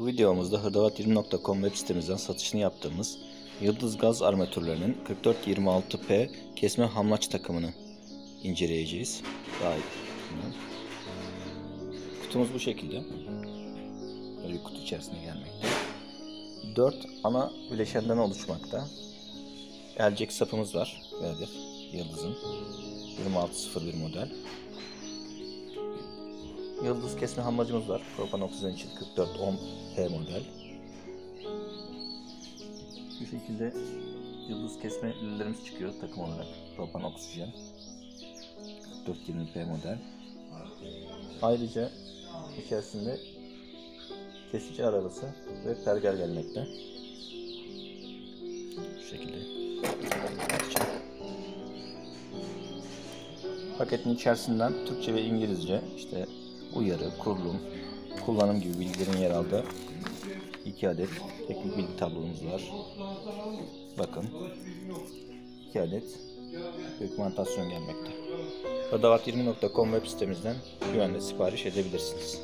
Bu videomuzda hırdavat20.com web sitemizden satışını yaptığımız Yıldız Gaz armatürlerinin 4426P kesme hamlaç takımını inceleyeceğiz. Kutumuz bu şekilde. Böyle bir kutu içerisinde gelmekte. 4 ana bileşenden oluşmakta. Elcek sapımız var. Böyledir. Yıldız'ın. 2601 model. Yıldız kesme hamlacımız var. Propan oksijen için 4410P model. Bu şekilde yıldız kesme lülelerimiz çıkıyor takım olarak. Propan oksijen. 4420P model. Ayrıca içerisinde kesici arabası ve pergel gelmekte. Bu şekilde. Paketin içerisinden Türkçe ve İngilizce işte uyarı, kurulum, kullanım gibi bilgilerin yer aldığı iki adet teknik bilgi tablomuz var. Bakın. iki adet dokümantasyon gelmekte. Hırdavat20.com web sitemizden güvenle sipariş edebilirsiniz.